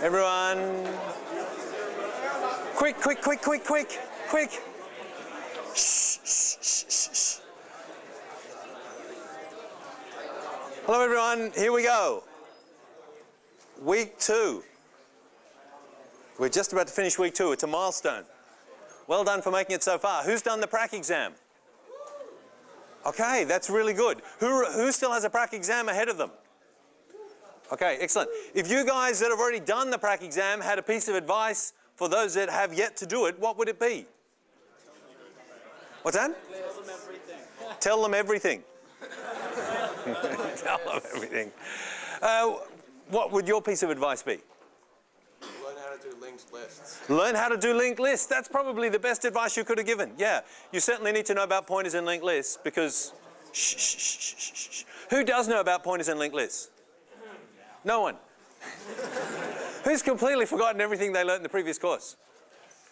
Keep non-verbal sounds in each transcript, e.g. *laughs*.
Everyone. Quick, quick, quick, quick, quick, quick. Shh, shh, shh, shh. Hello, everyone. Here we go. Week two. We're just about to finish week two. It's a milestone. Well done for making it so far. Who's done the prac exam? Okay, that's really good. Who, who still has a prac exam ahead of them? Okay, excellent. If you guys that have already done the prac exam had a piece of advice for those that have yet to do it, what would it be? What's that? Tell them everything. Tell them everything. *laughs* Uh, what would your piece of advice be? Learn how to do linked lists. Learn how to do linked lists. That's probably the best advice you could have given. Yeah, you certainly need to know about pointers and linked lists because. Shh, shh, shh, shh, shh, shh. Who does know about pointers and linked lists? No one. Who's completely forgotten everything they learned in the previous course?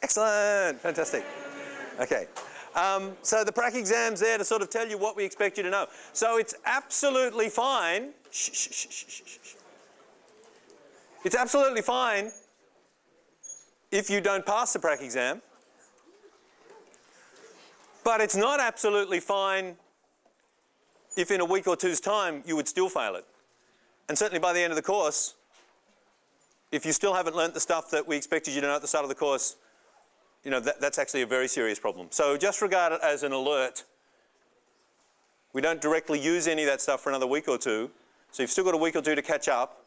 Excellent, fantastic. Okay. Um, so the prac exam's there to sort of tell you what we expect you to know. So it's absolutely fine. It's absolutely fine if you don't pass the prac exam, but it's not absolutely fine if in a week or two's time you would still fail it. And certainly by the end of the course, if you still haven't learnt the stuff that we expected you to know at the start of the course, you know, that, that's actually a very serious problem. So just regard it as an alert. We don't directly use any of that stuff for another week or two. So you've still got a week or two to catch up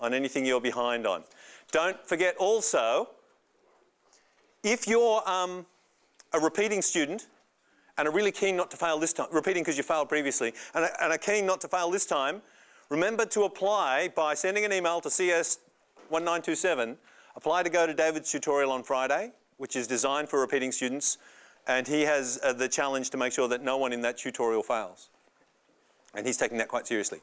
on anything you're behind on. Don't forget also, if you're um, a repeating student and are really keen not to fail this time, repeating because you failed previously, and and are keen not to fail this time, remember to apply by sending an email to CS1927. Apply to go to David's tutorial on Friday, which is designed for repeating students, and he has uh, the challenge to make sure that no one in that tutorial fails. And he's taking that quite seriously.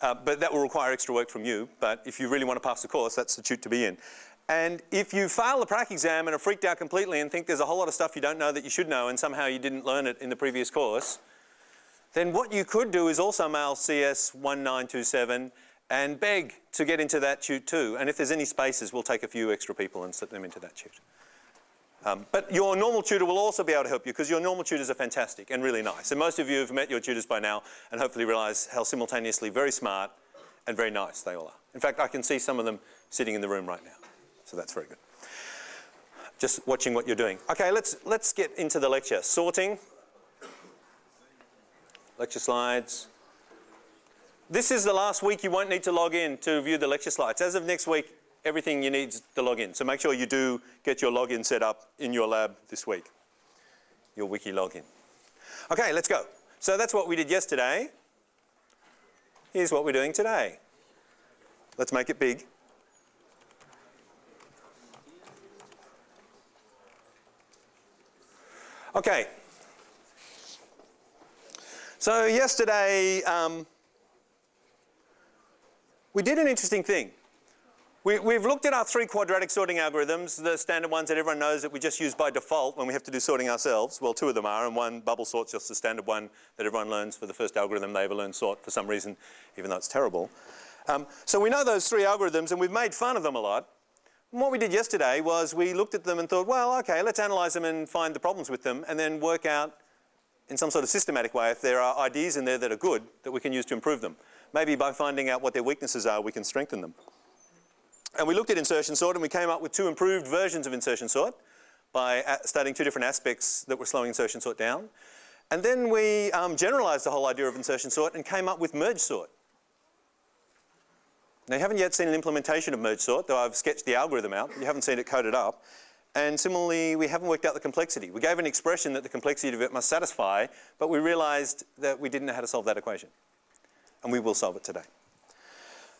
Uh, but that will require extra work from you. But if you really want to pass the course, that's the tute to be in. And if you fail the prac exam and are freaked out completely and think there's a whole lot of stuff you don't know that you should know and somehow you didn't learn it in the previous course, then what you could do is also mail CS1927 and beg to get into that tute too. And if there's any spaces, we'll take a few extra people and slip them into that tute. Um, but your normal tutor will also be able to help you because your normal tutors are fantastic and really nice. And most of you have met your tutors by now and hopefully realise how simultaneously very smart and very nice they all are. In fact, I can see some of them sitting in the room right now. So that's very good. Just watching what you're doing. Okay, let's, let's get into the lecture. Sorting. Lecture slides. This is the last week you won't need to log in to view the lecture slides. As of next week, everything you need to log in. So make sure you do get your login set up in your lab this week, your wiki login. Okay, let's go. So that's what we did yesterday. Here's what we're doing today. Let's make it big. Okay. So yesterday, um, we did an interesting thing. We, have looked at our three quadratic sorting algorithms, the standard ones that everyone knows that we just use by default when we have to do sorting ourselves. Well, two of them are, and one bubble sort's just the standard one that everyone learns for the first algorithm they ever learn sort for some reason, even though it's terrible. Um, so we know those three algorithms, and we've made fun of them a lot. And what we did yesterday was we looked at them and thought, well, okay, let's analyse them and find the problems with them, and then work out in some sort of systematic way if there are ideas in there that are good that we can use to improve them. Maybe by finding out what their weaknesses are, we can strengthen them. And we looked at insertion sort and we came up with two improved versions of insertion sort by studying two different aspects that were slowing insertion sort down. And then we um, generalised the whole idea of insertion sort and came up with merge sort. Now you haven't yet seen an implementation of merge sort, though I've sketched the algorithm out. You haven't seen it coded up. And similarly, we haven't worked out the complexity. We gave an expression that the complexity of it must satisfy, but we realised that we didn't know how to solve that equation. And we will solve it today.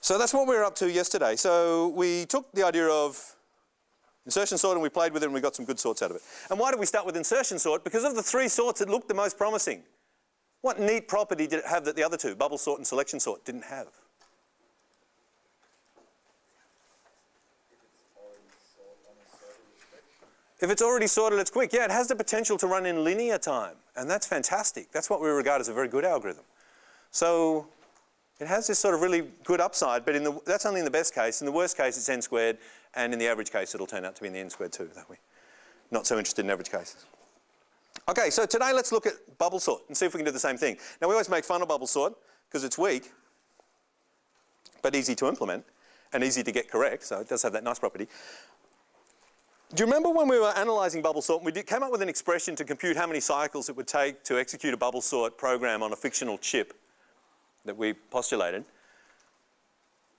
So that's what we were up to yesterday. So we took the idea of insertion sort and we played with it and we got some good sorts out of it. And why did we start with insertion sort? Because of the three sorts it looked the most promising. What neat property did it have that the other two, bubble sort and selection sort, didn't have? If it's already sorted, it's quick. Yeah, it has the potential to run in linear time, and that's fantastic. That's what we regard as a very good algorithm. So It has this sort of really good upside, but in the, that's only in the best case. In the worst case, it's n squared, and in the average case, it'll turn out to be in the n squared too, that way. Not so interested in average cases. Okay, so today let's look at bubble sort and see if we can do the same thing. Now, we always make fun of bubble sort because it's weak, but easy to implement and easy to get correct, so it does have that nice property. Do you remember when we were analysing bubble sort, we did, came up with an expression to compute how many cycles it would take to execute a bubble sort program on a fictional chip that we postulated?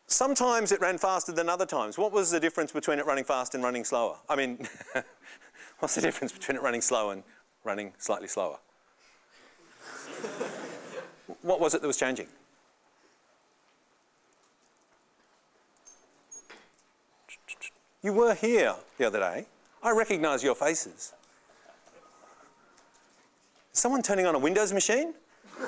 Sometimes it ran faster than other times. What was the difference between it running fast and running slower? I mean, *laughs* what's the difference between it running slow and running slightly slower? *laughs* what was it that was changing? You were here the other day. I recognise your faces. Is someone turning on a Windows machine? *laughs*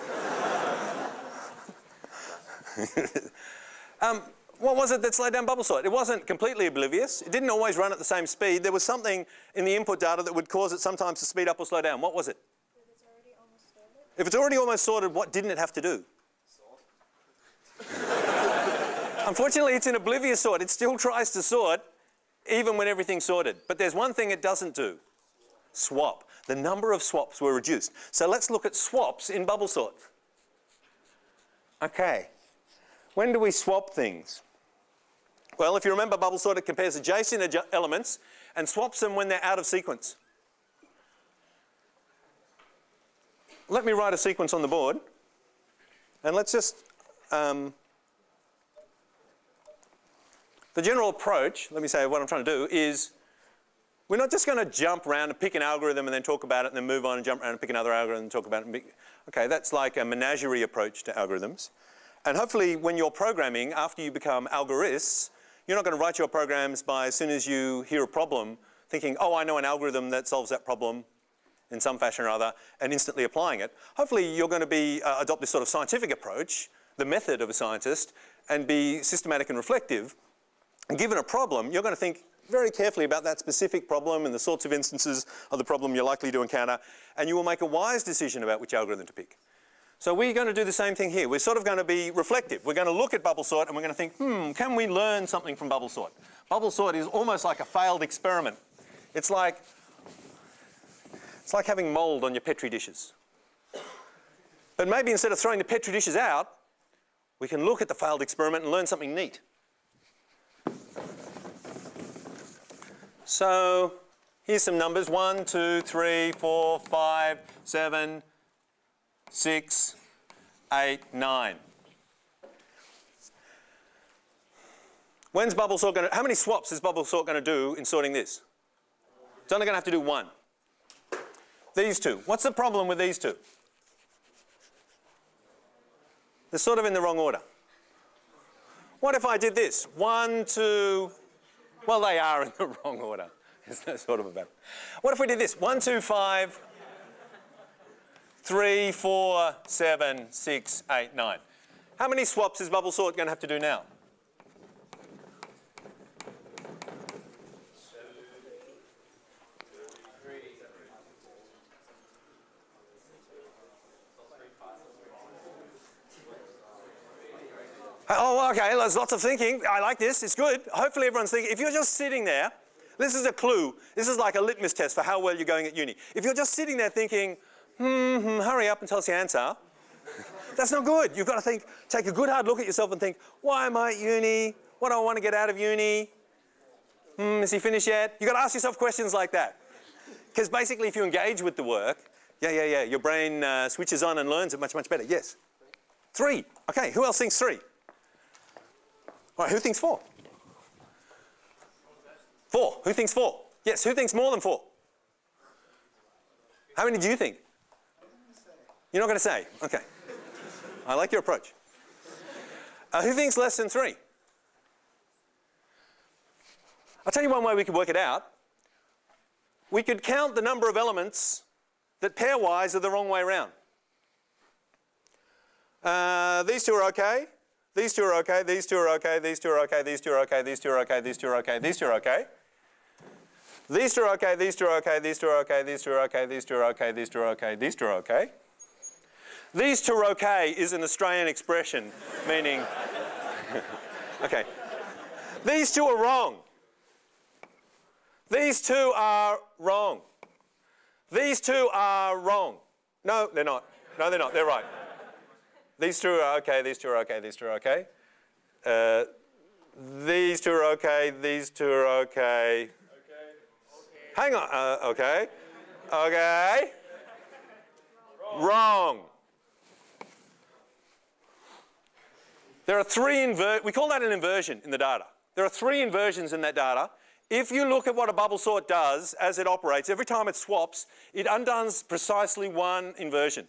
um, what was it that slowed down bubble sort? It wasn't completely oblivious. It didn't always run at the same speed. There was something in the input data that would cause it sometimes to speed up or slow down. What was it? If it's already almost sorted. If it's already almost sorted, what didn't it have to do? Sort. *laughs* Unfortunately, it's an oblivious sort. It still tries to sort, even when everything's sorted. But there's one thing it doesn't do. Swap. The number of swaps were reduced. So let's look at swaps in bubble sort. Okay. When do we swap things? Well, if you remember, bubble sort, it compares adjacent elements and swaps them when they're out of sequence. Let me write a sequence on the board. And let's just... Um, the general approach, let me say what I'm trying to do, is we're not just going to jump around and pick an algorithm and then talk about it and then move on and jump around and pick another algorithm and talk about it. Okay, that's like a menagerie approach to algorithms. And hopefully when you're programming, after you become algorists, you're not going to write your programs by as soon as you hear a problem thinking, oh, I know an algorithm that solves that problem in some fashion or other and instantly applying it. Hopefully you're going to be, uh, adopt this sort of scientific approach, the method of a scientist, and be systematic and reflective given a problem, you're going to think very carefully about that specific problem and the sorts of instances of the problem you're likely to encounter, and you will make a wise decision about which algorithm to pick. So we're going to do the same thing here. We're sort of going to be reflective. We're going to look at bubble sort and we're going to think, hmm, can we learn something from bubble sort? Bubble sort is almost like a failed experiment. It's like, it's like having mold on your Petri dishes. But maybe instead of throwing the Petri dishes out, we can look at the failed experiment and learn something neat. So here's some numbers. One, two, three, four, five, seven, six, eight, nine. When's bubble sort going to, how many swaps is bubble sort going to do in sorting this? It's only going to have to do one. These two. What's the problem with these two? They're sort of in the wrong order. What if I did this? One, two, well, they are in the *laughs* wrong order. It's no sort of about. What if we did this? One, two, five, three, four, seven, six, eight, nine. How many swaps is bubble sort going to have to do now? Oh, okay, there's lots of thinking. I like this, it's good. Hopefully everyone's thinking. If you're just sitting there, this is a clue. This is like a litmus test for how well you're going at uni. If you're just sitting there thinking, hmm, hmm hurry up and tell us the answer, that's not good. You've got to think, take a good hard look at yourself and think, why am I at uni? What do I want to get out of uni? Hmm, is he finished yet? You've got to ask yourself questions like that. Because basically if you engage with the work, yeah, yeah, yeah, your brain uh, switches on and learns it much, much better. Yes. Three. Okay, who else thinks three? Right, who thinks four? Four. Who thinks four? Yes, who thinks more than four? How many do you think? You're not going to say? Okay. I like your approach. Uh, who thinks less than three? I'll tell you one way we could work it out. We could count the number of elements that pairwise are the wrong way around. Uh, these two are okay. These two are okay, these two are okay, these two are okay, these two are okay, these two are okay, these two are okay, these two are okay. These two are okay, these two are okay, these two are okay, these two are okay, these two are okay, these two are okay, these two are okay. These two are okay is an Australian expression meaning. okay. These two are wrong. These two are wrong. These two are wrong. No, they're not. No, they're not. They're right. These two are okay. These two are okay. These two are okay. Uh, these two are okay. These two are okay. Hang on. Uh, okay. Okay. Wrong. There are three inver- we call that an inversion in the data. There are three inversions in that data. If you look at what a bubble sort does as it operates, every time it swaps, it undoes precisely one inversion.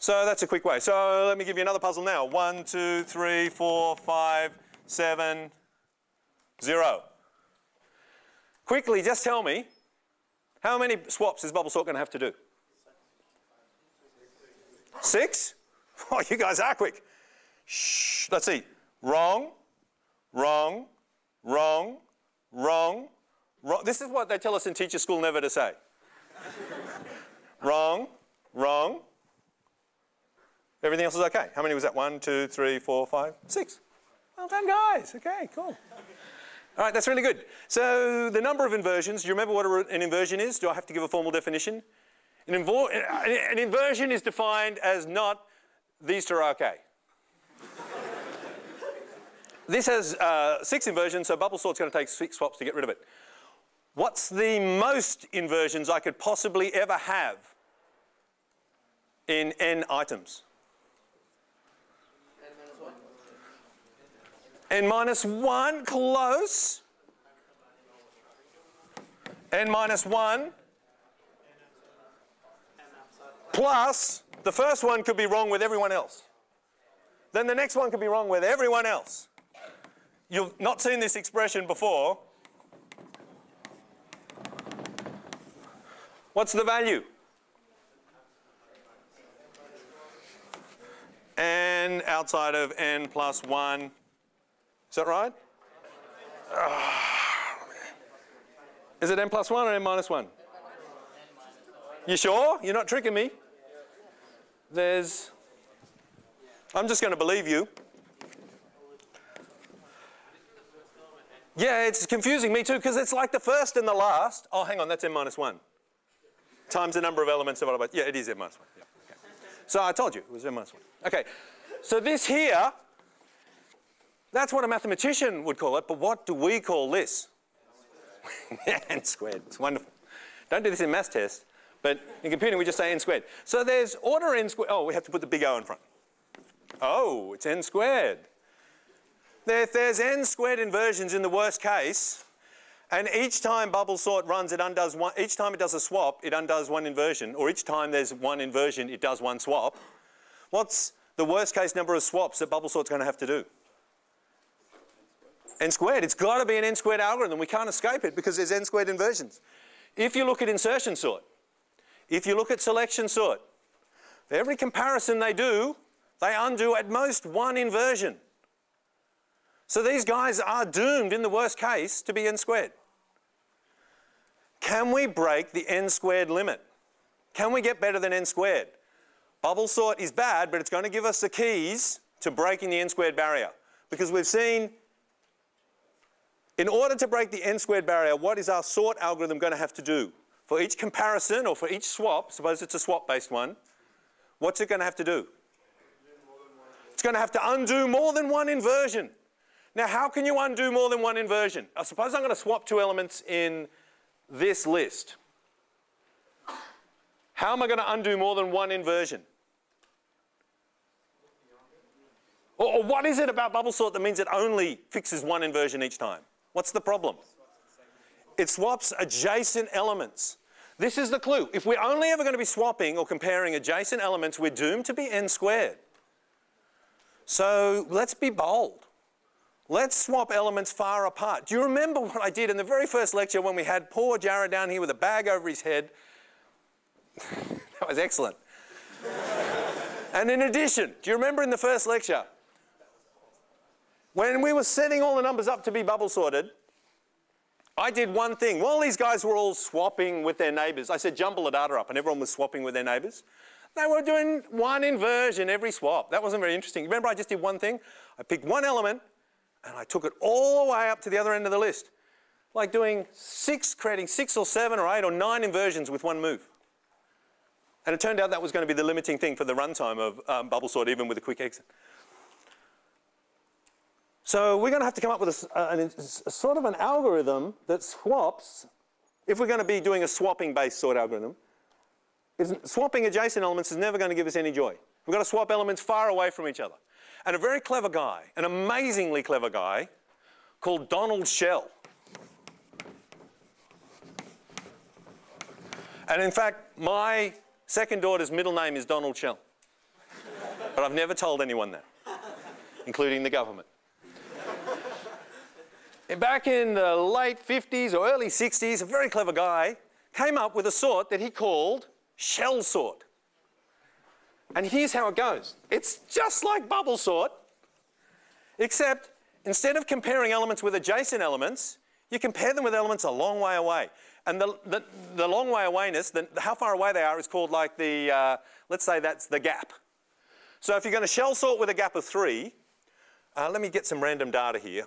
So that's a quick way. So let me give you another puzzle now. One, two, three, four, five, seven, zero. Quickly, just tell me, how many swaps is bubble sort going to have to do? Six? *laughs* Oh, you guys are quick. Shh, let's see. Wrong, wrong, wrong, wrong, wrong. This is what they tell us in teacher school never to say. *laughs* wrong, wrong. Everything else is okay. How many was that? One, two, three, four, five, six. Well done, guys. Okay, cool. All right, that's really good. So the number of inversions, do you remember what an inversion is? Do I have to give a formal definition? An, an inversion is defined as not these two are okay. this has uh, six inversions, so bubble sort's going to take six swaps to get rid of it. What's the most inversions I could possibly ever have in n items? N minus 1, close. n minus 1 plus the first one could be wrong with everyone else. Then the next one could be wrong with everyone else. You've not seen this expression before. What's the value? n outside of n plus 1. Is that right? Ah, is it n plus 1 or n minus 1? You sure? You're not tricking me? There's. I'm just going to believe you. Yeah, it's confusing me too because it's like the first and the last. Oh, hang on, that's n minus 1. Times the number of elements divided by. Yeah, it is n minus 1. Yeah, okay. So I told you it was n minus 1. Okay, so this here, that's what a mathematician would call it, but what do we call this? *laughs* n squared. It's wonderful. Don't do this in math test, but in computing we just say n squared. So there's order n squared. Oh, we have to put the big O in front. Oh, it's n squared. If there's n squared inversions in the worst case, and each time bubble sort runs, it undoes one, each time it does a swap, it undoes one inversion, or each time there's one inversion, it does one swap. What's the worst case number of swaps that bubble sort's going to have to do? N squared. It's got to be an n squared algorithm. We can't escape it because there's n squared inversions. If you look at insertion sort, if you look at selection sort, every comparison they do, they undo at most one inversion. So these guys are doomed in the worst case to be n squared. Can we break the n squared limit? Can we get better than n squared? Bubble sort is bad, but it's going to give us the keys to breaking the n squared barrier. Because we've seen, in order to break the n squared barrier, what is our sort algorithm going to have to do? For each comparison or for each swap, suppose it's a swap based one, what's it going to have to do? It's going to have to undo more than one inversion. Now, how can you undo more than one inversion? I suppose I'm going to swap two elements in this list. How am I going to undo more than one inversion? Or, or, what is it about bubble sort that means it only fixes one inversion each time? What's the problem? It swaps adjacent elements. This is the clue. If we're only ever going to be swapping or comparing adjacent elements, we're doomed to be n squared. So let's be bold. Let's swap elements far apart. Do you remember what I did in the very first lecture when we had poor Jared down here with a bag over his head? *laughs* that was excellent. and in addition, do you remember in the first lecture when we were setting all the numbers up to be bubble sorted, I did one thing. While these guys were all swapping with their neighbours, I said jumble the data up, and everyone was swapping with their neighbours. They were doing one inversion every swap. That wasn't very interesting. Remember, I just did one thing? I picked one element and I took it all the way up to the other end of the list. Like doing six, creating six or seven or eight or nine inversions with one move. And it turned out that was going to be the limiting thing for the runtime of um, bubble sort, even with a quick exit. So we're going to have to come up with a, a, a, sort of an algorithm that swaps, if we're going to be doing a swapping-based sort algorithm, swapping adjacent elements is never going to give us any joy. We've got to swap elements far away from each other. And a very clever guy, an amazingly clever guy, called Donald Shell. And in fact, my second daughter's middle name is Donald Shell. but I've never told anyone that, including the government. Back in the late 50s or early 60s, a very clever guy came up with a sort that he called shell sort. And here's how it goes. It's just like bubble sort, except instead of comparing elements with adjacent elements, you compare them with elements a long way away. And the, the, the long way awayness, the, how far away they are is called like the, uh, let's say that's the gap. So if you're going to shell sort with a gap of three, uh, let me get some random data here.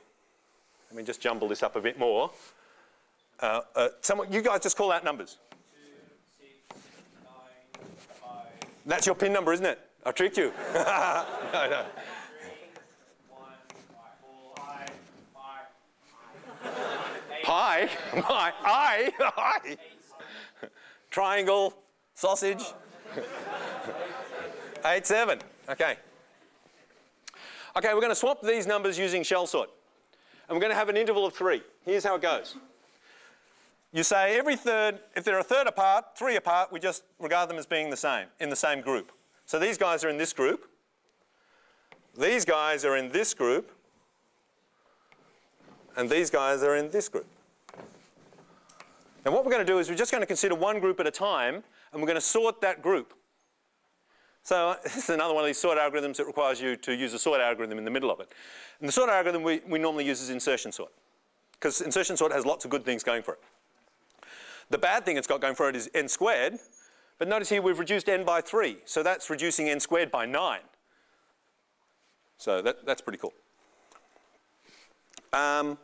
Let me just jumble this up a bit more. Uh, uh, someone, you guys just call out numbers. Two, six, nine, five, That's your pin number, isn't it? I tricked you. no, no. Pie? Pie? I? I? Triangle? Sausage? *laughs* Eight, seven. Okay. Okay, we're going to swap these numbers using shell sort. And we're going to have an interval of three. Here's how it goes. You say every third, if they're a third apart, three apart, we just regard them as being the same, in the same group. So these guys are in this group. These guys are in this group. And these guys are in this group. And what we're going to do is we're just going to consider one group at a time, and we're going to sort that group. So *laughs* this is another one of these sort algorithms that requires you to use a sort algorithm in the middle of it. And the sort algorithm we, we normally use is insertion sort, because insertion sort has lots of good things going for it. The bad thing it's got going for it is n squared, but notice here we've reduced n by 3, so that's reducing n squared by 9. So that, that's pretty cool. Um,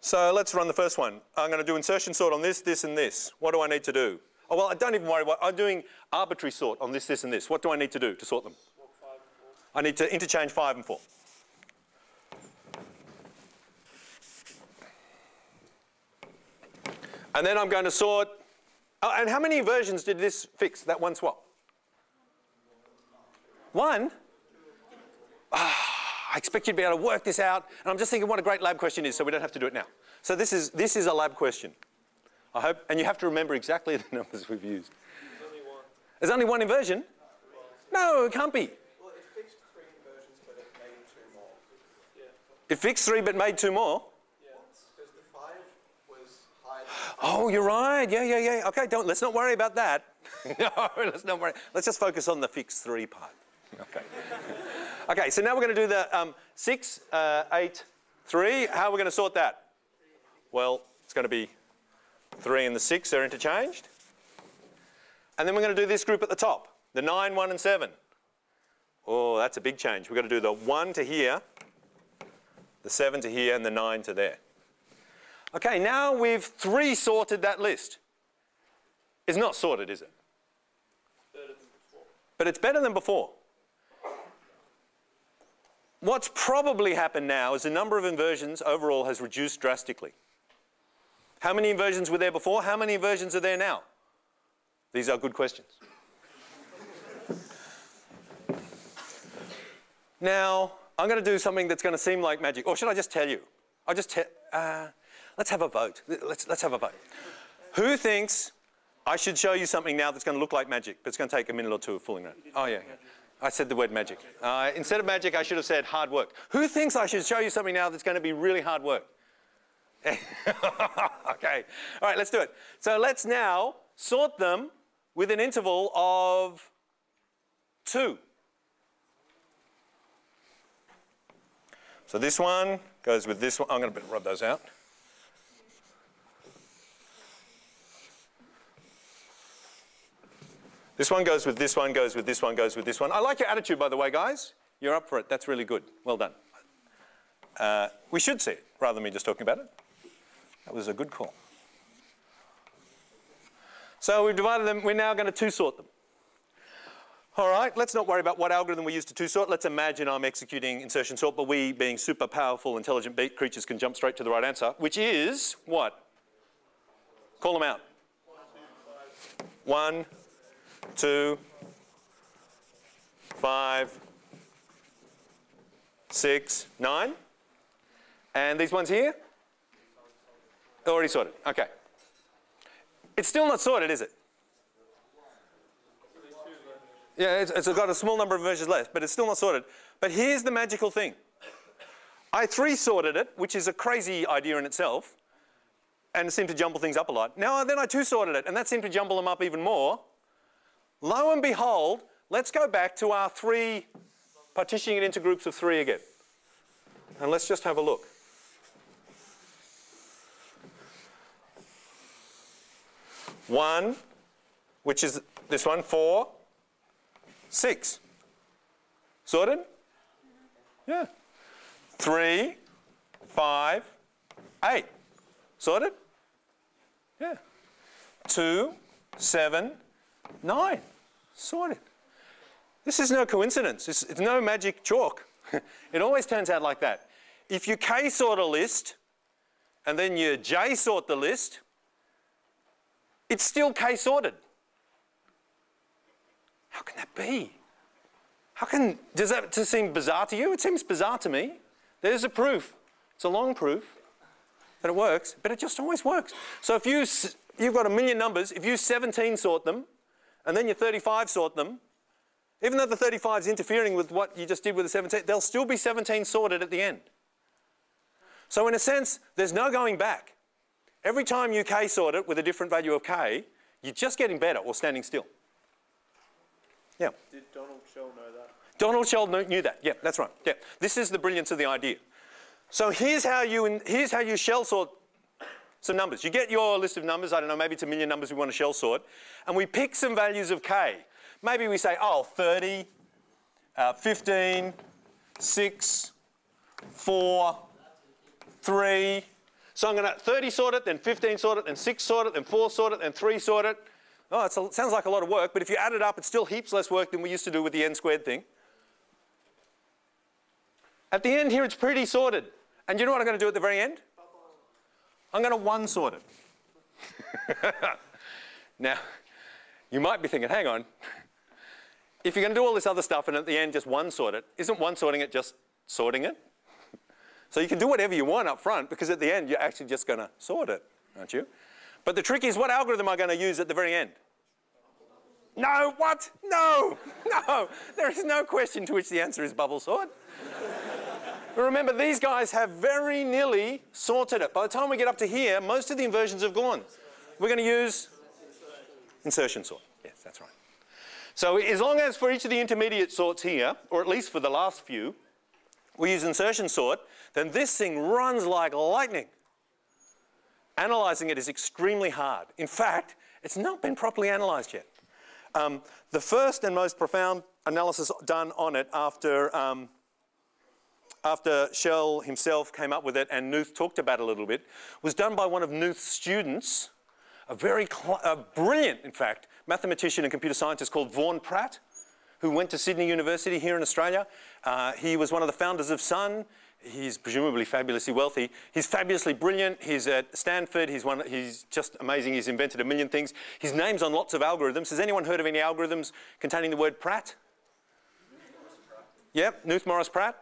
so let's run the first one. I'm going to do insertion sort on this, this, and this. What do I need to do? Oh, well, I don't even worry about I'm doing arbitrary sort on this, this, and this. What do I need to do to sort them? I need to interchange 5 and 4. And then I'm going to sort. Oh, and how many versions did this fix, that one swap? One? Ah, I expect you to be able to work this out. And I'm just thinking what a great lab question is, so we don't have to do it now. So this is, this is a lab question. I hope, and you have to remember exactly *laughs* the numbers we've used. There's only one inversion? No, it can't be. Well, it fixed three inversions, but it made two more. It fixed three but made two more. Because the five was higher Oh, you're right. Yeah, yeah, yeah. Okay, don't, let's not worry about that. *laughs* no, let's not worry. Let's just focus on the fixed three part. Okay. *laughs* okay, so now we're going to do the um, six, uh, eight, three. How are we going to sort that? Well, it's going to be three and the six are interchanged. And then we're going to do this group at the top, the nine, one, and seven. Oh, that's a big change. We've got to do the one to here, the seven to here, and the nine to there. Okay, now we've three sorted that list. It's not sorted, is it? But it's better than before. What's probably happened now is the number of inversions overall has reduced drastically. How many inversions were there before? How many inversions are there now? These are good questions. now, I'm going to do something that's going to seem like magic. Or should I just tell you? I'll just tell. Uh, let's have a vote. Let's, let's have a vote. Who thinks I should show you something now that's going to look like magic, but it's going to take a minute or two of fooling around? Oh, yeah. yeah. I said the word magic. Uh, instead of magic, I should have said hard work. Who thinks I should show you something now that's going to be really hard work? *laughs* okay. All right, let's do it. So let's now sort them with an interval of 2. So this one goes with this one. I'm going to rub those out. This one goes with this one, goes with this one, goes with this one. I like your attitude, by the way, guys. You're up for it. That's really good. Well done. Uh, we should see it rather than me just talking about it. That was a good call. So we've divided them. We're now going to two-sort them. All right, let's not worry about what algorithm we use to two-sort. Let's imagine I'm executing insertion sort, but we, being super powerful, intelligent beat creatures, can jump straight to the right answer, which is what? Call them out. One, two, five, six, nine. And these ones here? Already sorted. Okay. It's still not sorted, is it? Yeah, it's, it's got a small number of versions left, but it's still not sorted. But here's the magical thing. I three sorted it, which is a crazy idea in itself, and it seemed to jumble things up a lot. Now then I two sorted it, and that seemed to jumble them up even more. Lo and behold, let's go back to our three, partitioning it into groups of three again. And let's just have a look. One, which is this one, four, six. Sorted? Yeah. Three, five, eight. Sorted? Yeah. Two, seven, nine. Sorted. This is no coincidence. It's, it's no magic chalk. *laughs* it always turns out like that. If you K sort a list and then you J sort the list, it's still K sorted. How can that be? How can, does that just seem bizarre to you? It seems bizarre to me. There's a proof. It's a long proof that it works, but it just always works. So if you, you've got a million numbers, if you 17 sort them, and then you 35 sort them, even though the 35 is interfering with what you just did with the 17, they'll still be 17 sorted at the end. So in a sense, there's no going back. Every time you k sort it with a different value of k, you're just getting better or standing still. Yeah. Did Donald Shell know that? Donald Shell knew that. Yeah, that's right. Yeah. This is the brilliance of the idea. So here's how you, in, here's how you shell sort some numbers. You get your list of numbers, I don't know, maybe it's a million numbers we want to shell sort, and we pick some values of k. Maybe we say, oh, 30, uh, 15, 6, 4, 3. So I'm going to 30 sort it, then 15 sort it, then 6 sort it, then 4 sort it, then 3 sort it. Oh, it sounds like a lot of work, but if you add it up, it's still heaps less work than we used to do with the n squared thing. At the end here, it's pretty sorted. And you know what I'm going to do at the very end? I'm going to one sort it. *laughs* now, you might be thinking, hang on, if you're going to do all this other stuff and at the end just one sort it, isn't one sorting it just sorting it? So you can do whatever you want up front because at the end you're actually just going to sort it, aren't you? But the trick is what algorithm am I going to use at the very end? No, what? No, *laughs* no. There is no question to which the answer is bubble sort. but *laughs* remember, these guys have very nearly sorted it. By the time we get up to here, most of the inversions have gone. We're going to use insertion sort. Yes, that's right. So as long as for each of the intermediate sorts here, or at least for the last few, we use insertion sort, then this thing runs like lightning. Analysing it is extremely hard. In fact, it's not been properly analysed yet. Um, the first and most profound analysis done on it after, um, after Shell himself came up with it and Knuth talked about it a little bit was done by one of Knuth's students, a very a brilliant, in fact, mathematician and computer scientist called Vaughan Pratt, who went to Sydney University here in Australia. Uh, he was one of the founders of Sun. He's presumably fabulously wealthy. He's fabulously brilliant. He's at Stanford. He's, one, he's just amazing. He's invented a million things. His name's on lots of algorithms. Has anyone heard of any algorithms containing the word Pratt? Yep, Knuth Morris Pratt.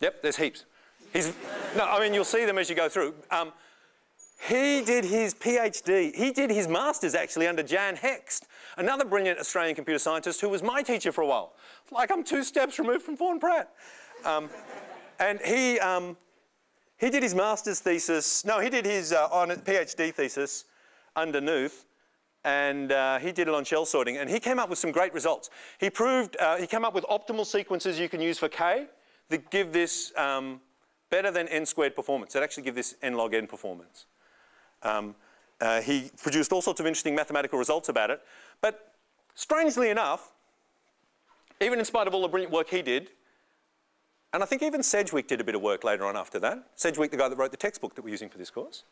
Yep, there's heaps. He's, no, I mean, you'll see them as you go through. Um, he did his PhD, he did his master's actually under Jan Hext, another brilliant Australian computer scientist who was my teacher for a while. Like I'm two steps removed from Vaughan Pratt. Um, and he, um, he did his master's thesis, no, he did his uh, on PhD thesis under Knuth, and uh, he did it on shell sorting, and he came up with some great results. He proved, uh, he came up with optimal sequences you can use for K that give this um, better than n squared performance, that actually give this n log n performance. Um, Uh, he produced all sorts of interesting mathematical results about it. But strangely enough, even in spite of all the brilliant work he did, and I think even Sedgewick did a bit of work later on after that. Sedgewick, the guy that wrote the textbook that we're using for this course.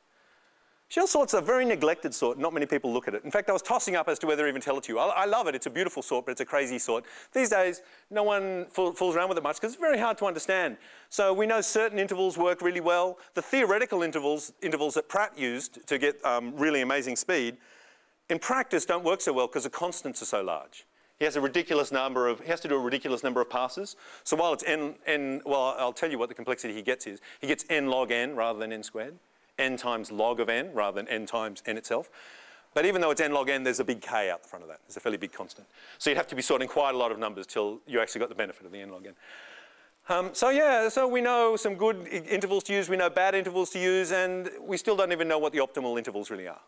Shell sort's a very neglected sort. Not many people look at it. In fact, I was tossing up as to whether to even tell it to you. I, I love it. It's a beautiful sort, but it's a crazy sort. These days, no one fool, fools around with it much because it's very hard to understand. So we know certain intervals work really well. The theoretical intervals, intervals that Pratt used to get um, really amazing speed, in practice don't work so well because the constants are so large. He has a ridiculous number of, he has to do a ridiculous number of passes. So while it's n, n, well, I'll tell you what the complexity he gets is. He gets n log n rather than n squared n times log of n rather than n times n itself. But even though it's n log n, there's a big k out the front of that. There's a fairly big constant. So you'd have to be sorting quite a lot of numbers till you actually got the benefit of the n log n. Um, so yeah, so we know some good intervals to use, we know bad intervals to use, and we still don't even know what the optimal intervals really are.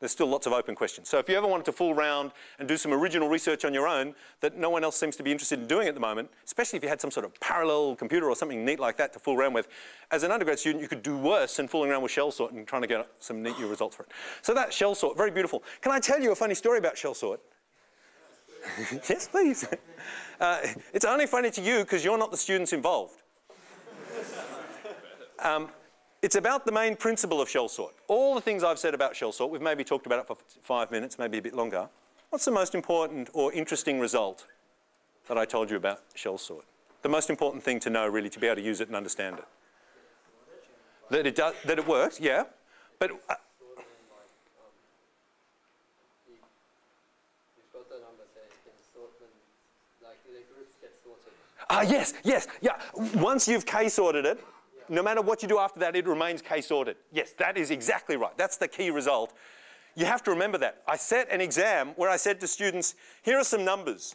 There's still lots of open questions. So if you ever wanted to fool around and do some original research on your own that no one else seems to be interested in doing at the moment, especially if you had some sort of parallel computer or something neat like that to fool around with, as an undergrad student, you could do worse than fooling around with shell sort and trying to get some neat new results for it. So that shell sort, very beautiful. Can I tell you a funny story about shell sort? *laughs* yes, please. *laughs* Uh, it's only funny to you because you're not the students involved. Um, it's about the main principle of shell sort. All the things I've said about shell sort, we've maybe talked about it for five minutes, maybe a bit longer. What's the most important or interesting result that I told you about shell sort? The most important thing to know really to be able to use it and understand it. That it, does, that it works, yeah. But uh, Ah, yes, yes, yeah. Once you've k-sorted it, no matter what you do after that, it remains k-sorted. Yes, that is exactly right. That's the key result. You have to remember that. I set an exam where I said to students, here are some numbers.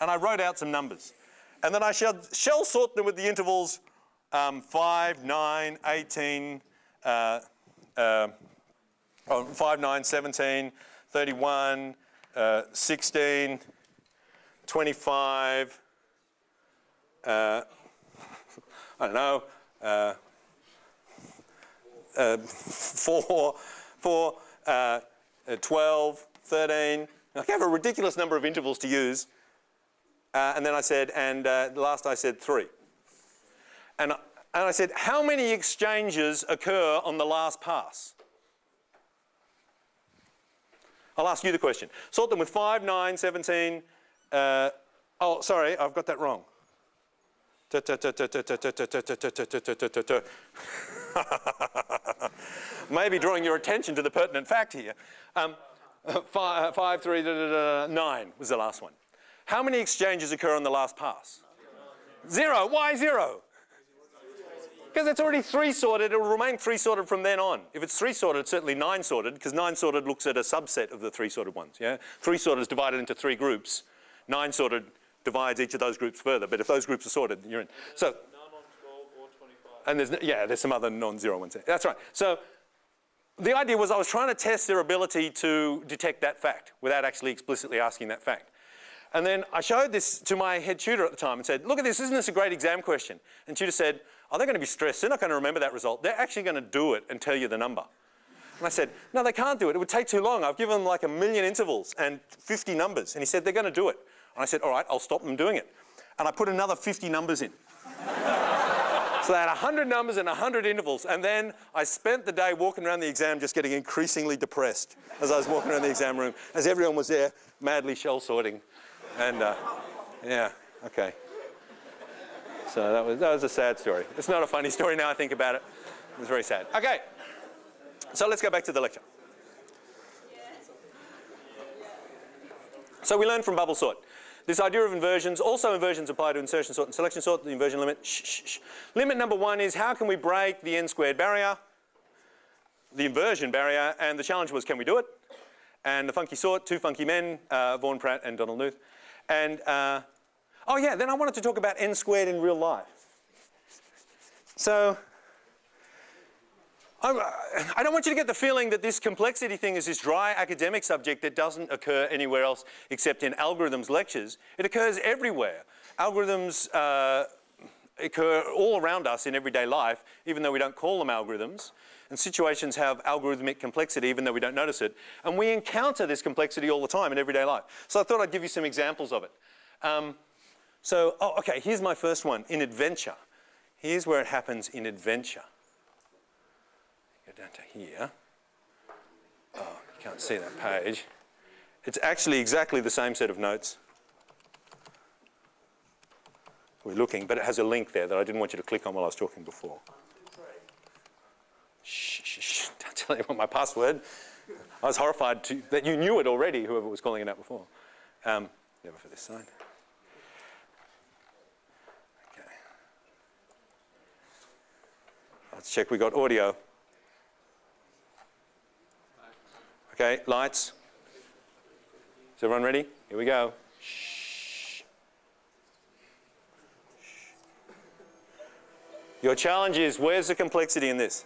And I wrote out some numbers. And then I shall shell sort them with the intervals um, 5, 9, 18, uh, uh, oh, 5, 9, 17, 31, uh, 16, 25, uh, *laughs* I don't know, uh, uh, *laughs* 4, 4 uh, uh 12, 13. I have a ridiculous number of intervals to use. Uh, and then I said, and last I said 3. And, and I said, how many exchanges occur on the last pass? I'll ask you the question. Sort them with 5, 9, 17. oh, sorry, I've got that wrong. Maybe drawing your attention to the pertinent fact here. Um, five, five, three, da, da, da, nine was the last one. How many exchanges occur on the last pass? Zero. Why zero? Because it's already three sorted, it will remain three sorted from then on. If it's three sorted, it's certainly nine sorted, because nine sorted looks at a subset of the three sorted ones. Yeah? Three sorted is divided into three groups. Nine sorted divides each of those groups further. But if those groups are sorted, you're in. So, and there's, yeah, there's some other non-zero ones there. That's right. So the idea was I was trying to test their ability to detect that fact without actually explicitly asking that fact. And then I showed this to my head tutor at the time and said, look at this, isn't this a great exam question? And tutor said, oh, they're going to be stressed. They're not going to remember that result. They're actually going to do it and tell you the number. And I said, no, they can't do it. It would take too long. I've given them like a million intervals and 50 numbers. And he said, they're going to do it. And I said, all right, I'll stop them doing it. And I put another 50 numbers in. so they had 100 numbers and 100 intervals. And then I spent the day walking around the exam just getting increasingly depressed as I was walking around the exam room, as everyone was there madly shell sorting. And uh, yeah, okay. So that was, that was a sad story. It's not a funny story now I think about it. It was very sad. Okay, so let's go back to the lecture. So we learned from bubble sort. This idea of inversions, also inversions apply to insertion sort and selection sort, the inversion limit. Shh, shh, shh. Limit number one is how can we break the n squared barrier, the inversion barrier, and the challenge was can we do it? And the funky sort, two funky men, uh, Vaughan Pratt and Donald Knuth. And, uh, oh yeah, then I wanted to talk about n squared in real life. So I don't want you to get the feeling that this complexity thing is this dry academic subject that doesn't occur anywhere else except in algorithms lectures. It occurs everywhere. Algorithms, uh, occur all around us in everyday life, even though we don't call them algorithms. And situations have algorithmic complexity, even though we don't notice it. And we encounter this complexity all the time in everyday life. So I thought I'd give you some examples of it. Um, so, oh, okay, here's my first one in adventure. Here's where it happens in adventure. Down to here. Oh, you can't see that page. It's actually exactly the same set of notes. We're looking, but it has a link there that I didn't want you to click on while I was talking before. Shh, shh, shh. *laughs* Don't tell anyone my password. I was horrified to, that you knew it already, whoever was calling it out before. Um, never for this side. Okay. Let's check we got audio. Okay, lights. Is everyone ready? Here we go. Shh. Your challenge is where's the complexity in this?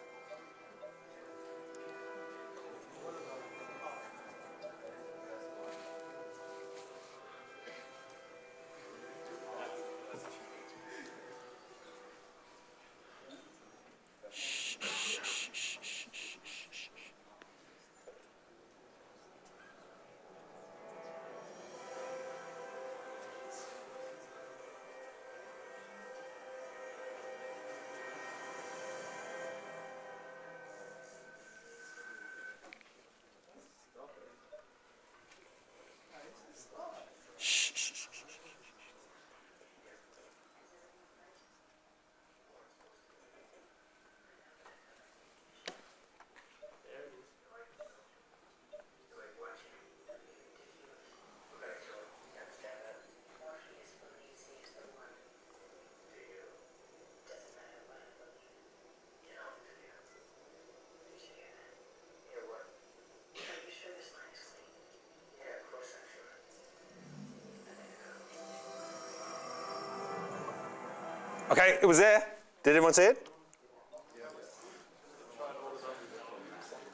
Okay, it was there. Did everyone see it?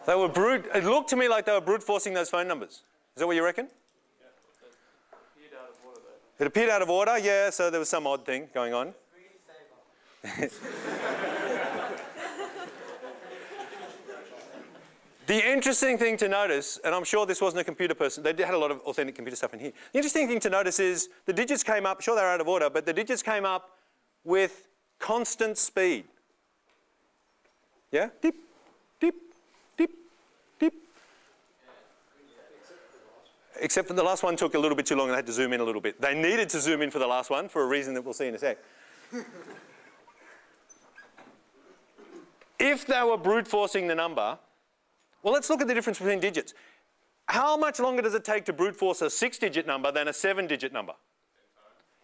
They were brute. It looked to me like they were brute forcing those phone numbers. Is that what you reckon? It appeared out of order, yeah, so there was some odd thing going on. *laughs* the interesting thing to notice, and I'm sure this wasn't a computer person, they had a lot of authentic computer stuff in here. The interesting thing to notice is the digits came up, sure they're out of order, but the digits came up with constant speed. Yeah? Deep, deep, deep, deep. Except for the last one took a little bit too long and I had to zoom in a little bit. They needed to zoom in for the last one for a reason that we'll see in a sec. if they were brute forcing the number, well, let's look at the difference between digits. How much longer does it take to brute force a six digit number than a seven digit number?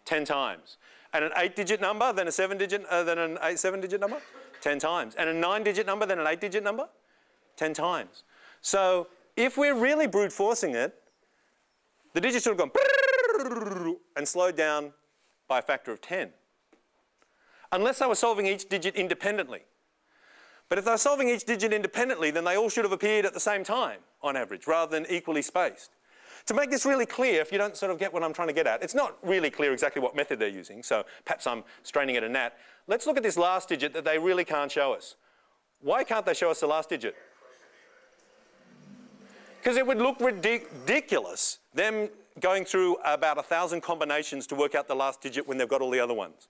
Ten times. And an eight digit number then a seven digit, uh, than an eight, seven digit number? 10 times. And a nine digit number then an eight digit number? 10 times. So if we're really brute forcing it, the digits should have gone and slowed down by a factor of 10. Unless they were solving each digit independently. But if they're solving each digit independently, then they all should have appeared at the same time on average, rather than equally spaced. To make this really clear, if you don't sort of get what I'm trying to get at, it's not really clear exactly what method they're using, so perhaps I'm straining at a gnat. Let's look at this last digit that they really can't show us. Why can't they show us the last digit? Because it would look ridiculous, them going through about a thousand combinations to work out the last digit when they've got all the other ones.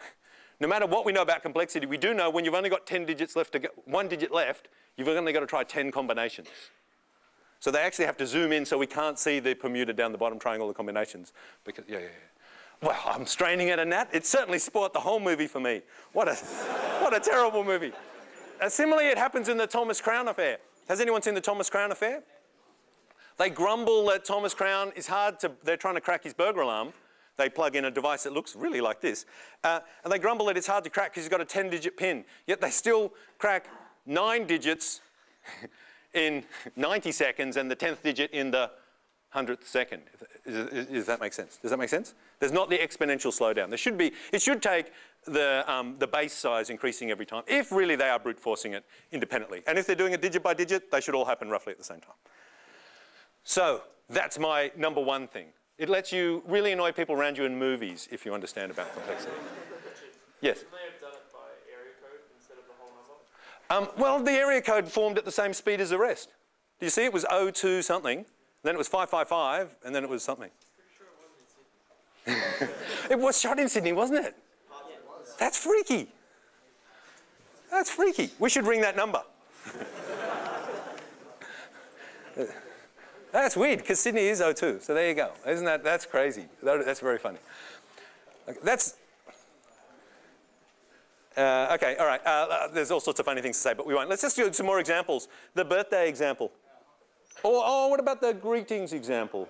*laughs* no matter what we know about complexity, we do know when you've only got 10 digits left to go, one digit left, you've only got to try 10 combinations. So they actually have to zoom in so we can't see the Bermuda down the bottom trying all the combinations. Because, yeah, yeah, yeah. Well, I'm straining at a gnat. It certainly spoilt the whole movie for me. What a, *laughs* what a terrible movie. Uh, similarly, it happens in the Thomas Crown affair. Has anyone seen the Thomas Crown affair? They grumble that Thomas Crown is hard to, they're trying to crack his burglar alarm. They plug in a device that looks really like this. Uh, and they grumble that it's hard to crack because he's got a 10 digit pin. Yet they still crack nine digits in 90 seconds and the 10th digit in the 100th second. Does that make sense? Does that make sense? There's not the exponential slowdown. There should be, it should take the, um, the base size increasing every time, if really they are brute forcing it independently. And if they're doing it digit by digit, they should all happen roughly at the same time. So that's my number one thing. It lets you really annoy people around you in movies if you understand about complexity. Yes. Shouldn't they have done it by area code instead of the whole number? Um, well, the area code formed at the same speed as the rest. Do you see it was 02 something, then it was 555, and then it was something. *laughs* it was shot in Sydney, wasn't it? That's freaky. That's freaky. We should ring that number. *laughs* that's weird because Sydney is 02. So there you go. Isn't that that's crazy? That- that's very funny. That's uh, okay, all right. Uh, uh, there's all sorts of funny things to say, but we won't. Let's just do some more examples. The birthday example. Or, oh, what about the greetings example?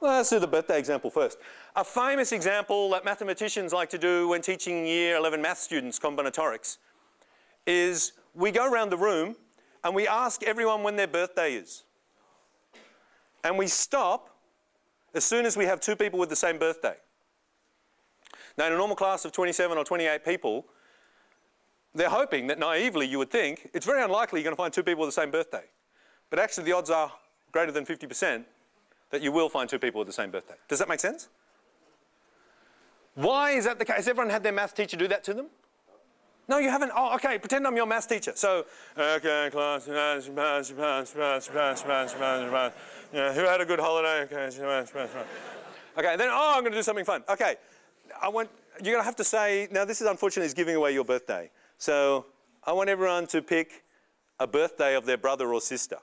Well, let's do the birthday example first. A famous example that mathematicians like to do when teaching year 11 math students combinatorics is we go around the room and we ask everyone when their birthday is. And we stop as soon as we have two people with the same birthday. Now, in a normal class of 27 or 28 people, they're hoping that naively you would think it's very unlikely you're going to find two people with the same birthday. But actually, the odds are greater than 50% that you will find two people with the same birthday. Does that make sense? Why is that the case? Has everyone had their math teacher do that to them? No, you haven't. Oh, okay. Pretend I'm your math teacher. So, okay, class. Yeah, who had a good holiday? Okay. Okay. Then, oh, I'm going to do something fun. Okay. I want you're going to have to say. Now, this is unfortunately is giving away your birthday. So, I want everyone to pick a birthday of their brother or sister.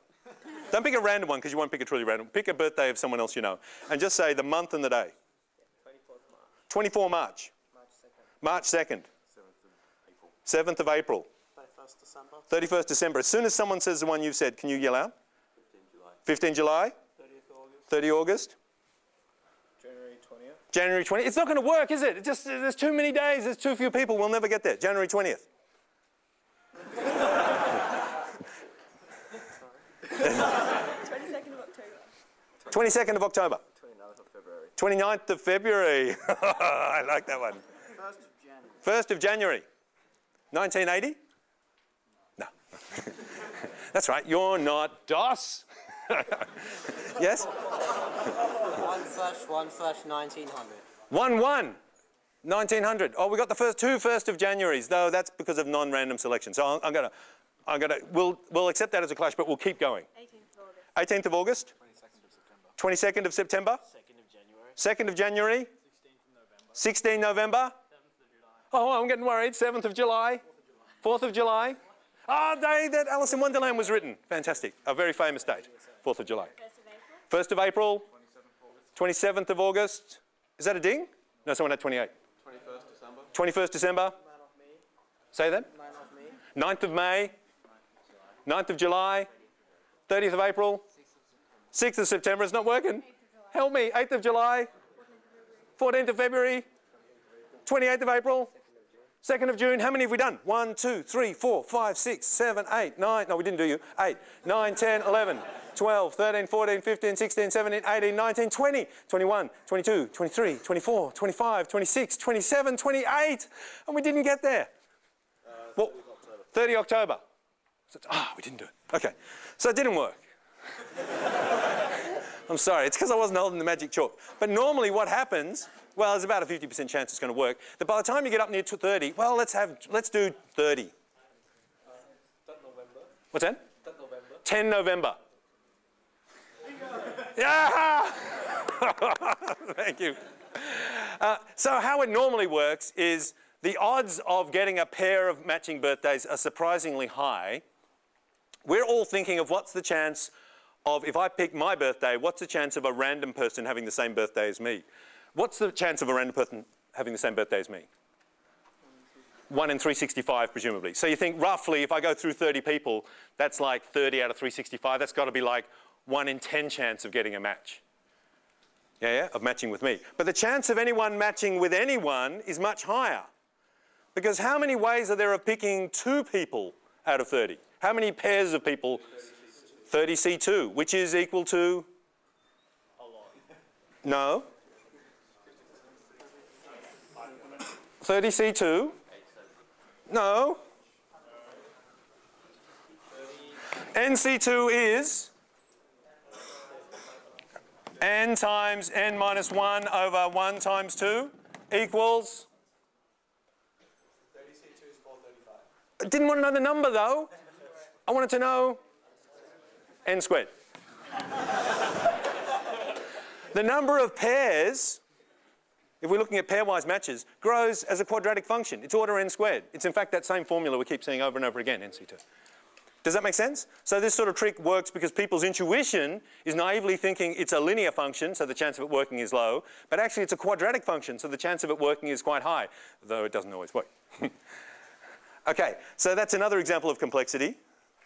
Don't pick a random one because you won't pick a truly random. Pick a birthday of someone else you know, and just say the month and the day. 24 March. March 2nd. 7th of April. 31st December, 31st December. As soon as someone says the one you've said, can you yell out? 15 July. 30th August, 30 August. January 20th, It's not going to work, is it? It's just there's too many days. There's too few people. We'll never get there. January 20th. 22nd of October. 22nd of October. 29th of February, 29th of February. *laughs* I like that one. 1st of January, 1st of January. 1980? No. *laughs* That's right. You're not DOS. *laughs* yes? 1 slash 1 slash 1900. 1 1. 1900. Oh, we got the first two first of Januaries, though that's because of non-random selection. So I'm, I'm gonna, I'm gonna, we'll, we'll accept that as a clash, but we'll keep going. 18th of August. 18th of August. 22nd of September. 2nd of January. 16th November. Seventh of July. Oh, I'm getting worried. 7th of July. 4th of July. Ah, day that Alice in Wonderland was written. Fantastic. A very famous date. 4th of July. 1st of April. 1st of April. 27th of August. Is that a ding? No, someone had 28. 21st December, 21st December. Say that. 9 of me. 9th of May. 9th of July. 30th of April. 6th of September. It's not working. Help me. 8th of July. 14th of February. 28th of April. 2nd of June. How many have we done? 1, 2, 3, 4, 5, 6, 7, 8, 9. No, we didn't do you. 8, 9, 10, 11, 12, 13, 14, 15, 16, 17, 18, 19, 20, 21, 22, 23, 24, 25, 26, 27, 28. And we didn't get there. Well, 30 October. So, ah, we didn't do it. Okay. So it didn't work. *laughs* I'm sorry. It's because I wasn't holding the magic chalk. But normally what happens, well, there's about a 50% chance it's going to work. That by the time you get up near 30, well, let's have, let's do 30. What's that? 10 November. Yeah! *laughs* Thank you. Uh, so how it normally works is the odds of getting a pair of matching birthdays are surprisingly high. We're all thinking of what's the chance of, if I pick my birthday, what's the chance of a random person having the same birthday as me? What's the chance of a random person having the same birthday as me? 1 in 365, presumably. So you think roughly, if I go through 30 people, that's like 30 out of 365. That's got to be like 1 in 10 chance of getting a match. Yeah, yeah, of matching with me. But the chance of anyone matching with anyone is much higher. Because how many ways are there of picking two people out of 30? How many pairs of people? 30C2, which is equal to? No. 30C2? No. NC2 is n times n minus 1 over 1 times 2 equals? 32 I didn't want to know the number, though. I wanted to know n squared. the number of pairs, if we're looking at pairwise matches, grows as a quadratic function. It's order n squared. It's in fact that same formula we keep seeing over and over again, NC2. Does that make sense? So this sort of trick works because people's intuition is naively thinking it's a linear function, so the chance of it working is low, but actually it's a quadratic function, so the chance of it working is quite high, though it doesn't always work. *laughs* okay, so that's another example of complexity.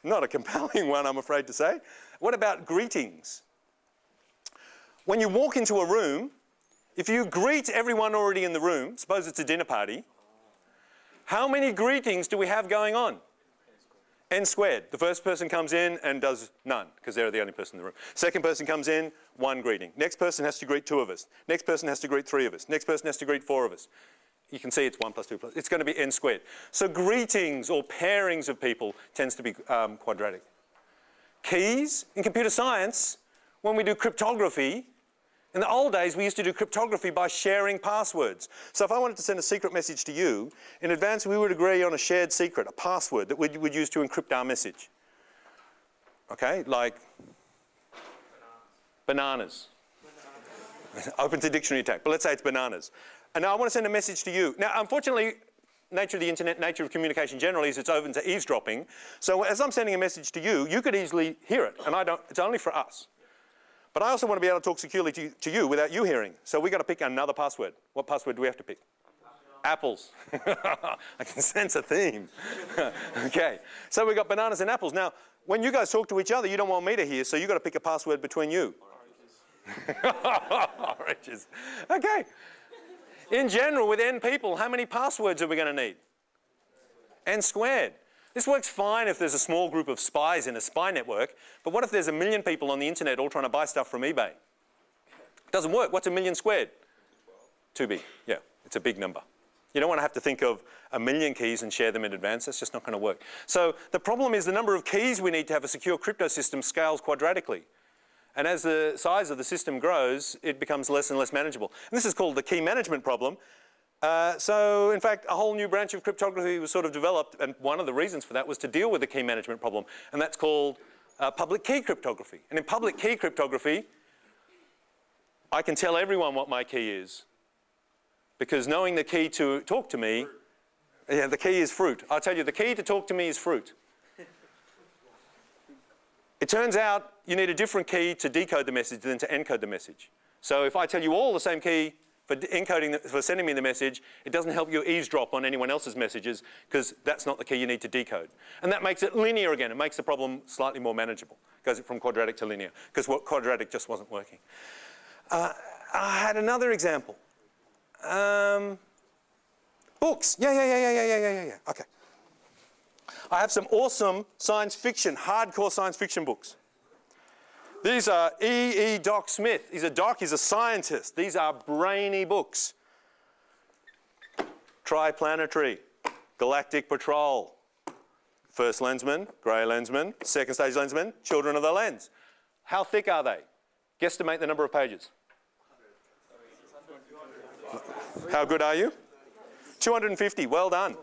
Not a compelling *laughs* one, I'm afraid to say. What about greetings? When you walk into a room, if you greet everyone already in the room, suppose it's a dinner party, how many greetings do we have going on? N squared. The first person comes in and does none, because they're the only person in the room. Second person comes in, one greeting. Next person has to greet two of us. Next person has to greet three of us. Next person has to greet four of us. You can see it's one plus two plus, it's going to be n squared. So greetings or pairings of people tends to be um, quadratic. Keys, in computer science, when we do cryptography, in the old days, we used to do cryptography by sharing passwords. So if I wanted to send a secret message to you, in advance we would agree on a shared secret, a password that we would use to encrypt our message. Okay, like bananas. Open to dictionary attack, but let's say it's bananas. And now I want to send a message to you. Now, unfortunately, nature of the internet, nature of communication generally is it's open to eavesdropping. So as I'm sending a message to you, you could easily hear it, and I don't, it's only for us. But I also want to be able to talk securely to, to you without you hearing. So we've got to pick another password. What password do we have to pick? Apples. *laughs* I can sense a theme. *laughs* okay, so we've got bananas and apples. Now, when you guys talk to each other, you don't want me to hear, so you've got to pick a password between you. *laughs* Oranges. Okay. In general, with n people, how many passwords are we going to need? n squared. This works fine if there's a small group of spies in a spy network, but what if there's a million people on the internet all trying to buy stuff from eBay? It doesn't work. What's a million squared? 2b. Yeah, it's a big number. You don't want to have to think of a million keys and share them in advance. That's just not going to work. So the problem is the number of keys we need to have a secure crypto system scales quadratically. And as the size of the system grows, it becomes less and less manageable. And this is called the key management problem. Uh, so, in fact, a whole new branch of cryptography was sort of developed, and one of the reasons for that was to deal with the key management problem, and that's called uh, public key cryptography. And in public key cryptography, I can tell everyone what my key is, because knowing the key to talk to me, yeah, the key is fruit. I'll tell you, the key to talk to me is fruit. It turns out you need a different key to decode the message than to encode the message. So if I tell you all the same key for encoding, for sending me the message, it doesn't help you eavesdrop on anyone else's messages because that's not the key you need to decode. And that makes it linear again. It makes the problem slightly more manageable. It goes from quadratic to linear because what quadratic just wasn't working. Uh, I had another example. Um, books. Yeah, yeah, yeah, yeah, yeah, yeah, yeah, yeah. Okay. I have some awesome science fiction, hardcore science fiction books. These are E. E. Doc Smith. He's a doc, he's a scientist. These are brainy books. Triplanetary, Galactic Patrol, First lensman, grey lensman, second stage lensman, children of the lens. How thick are they? Guesstimate the number of pages. How good are you? 250, well done.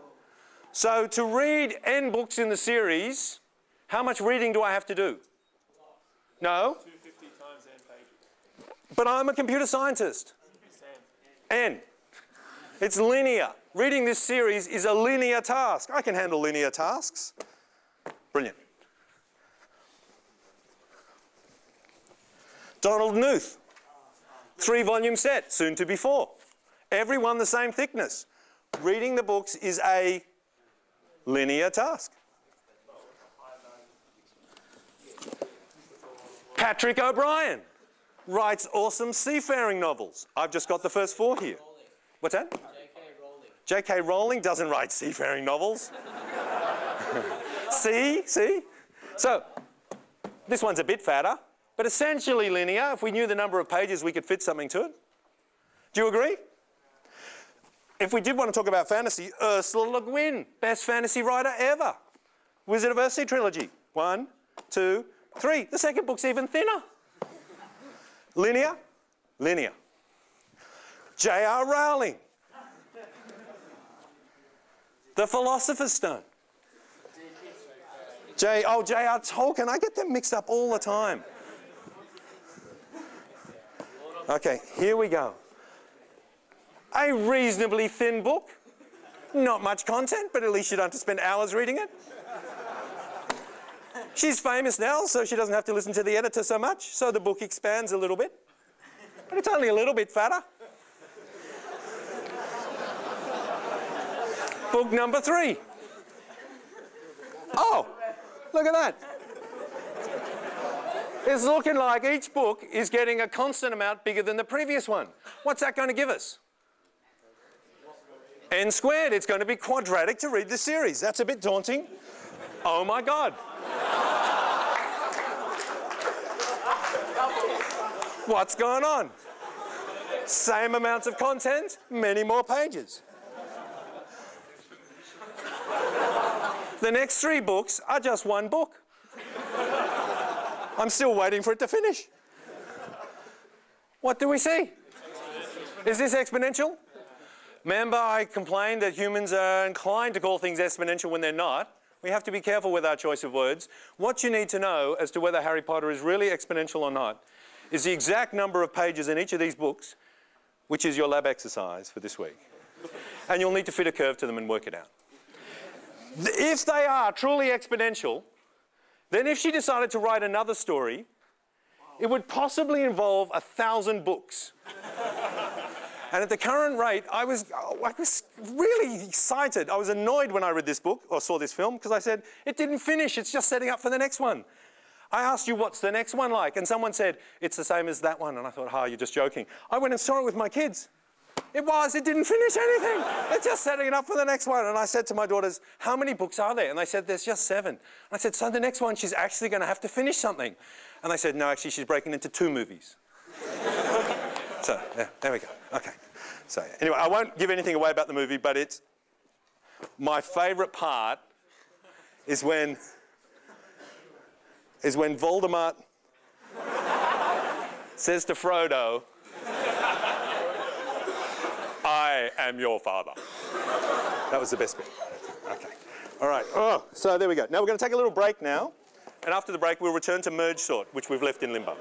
So to read n books in the series, how much reading do I have to do? No? 250 times n pages. But I'm a computer scientist. N. It's linear. Reading this series is a linear task. I can handle linear tasks. Brilliant. Donald Knuth. Three volume set, soon to be four. Every one the same thickness. Reading the books is a linear task. Patrick O'Brian writes awesome seafaring novels. I've just got the first four here. What's that? J.K. Rowling. J.K. Rowling doesn't write seafaring novels. *laughs* see? See? So, this one's a bit fatter, but essentially linear. If we knew the number of pages, we could fit something to it. Do you agree? If we did want to talk about fantasy, Ursula Le Guin, best fantasy writer ever. Wizard of Earthsea trilogy. One, two, three. The second book's even thinner. Linear? Linear. J.R. Rowling. The Philosopher's Stone. J. Oh, J.R. Tolkien. I get them mixed up all the time. Okay, here we go. A reasonably thin book. Not much content, but at least you don't have to spend hours reading it. She's famous now, so she doesn't have to listen to the editor so much, so the book expands a little bit. But it's only a little bit fatter. book number three. Oh, look at that. It's looking like each book is getting a constant amount bigger than the previous one. What's that going to give us? n squared. It's going to be quadratic to read the series. That's a bit daunting. Oh my God. What's going on? Same amounts of content, many more pages. The next three books are just one book. I'm still waiting for it to finish. What do we see? Is this exponential? Remember, I complained that humans are inclined to call things exponential when they're not. We have to be careful with our choice of words. What you need to know as to whether Harry Potter is really exponential or not is the exact number of pages in each of these books, which is your lab exercise for this week. And you'll need to fit a curve to them and work it out. If they are truly exponential, then if she decided to write another story, it would possibly involve a thousand books. And at the current rate, I was, I was really excited. I was annoyed when I read this book or saw this film because I said, it didn't finish, it's just setting up for the next one. I asked you, what's the next one like? And someone said, it's the same as that one. And I thought, ha, oh, you're just joking. I went and saw it with my kids. It was, it didn't finish anything. It's just setting it up for the next one. And I said to my daughters, how many books are there? And they said, there's just seven. And I said, so the next one, she's actually going to have to finish something. And they said, no, actually, she's breaking into two movies. *laughs* so, yeah, there we go. Okay. So, anyway, I won't give anything away about the movie, but it's my favourite part is when is when Voldemort says to Frodo, I am your father. That was the best bit. Okay. All right. Oh, so there we go. Now we're going to take a little break now. And after the break, we'll return to merge sort, which we've left in limbo.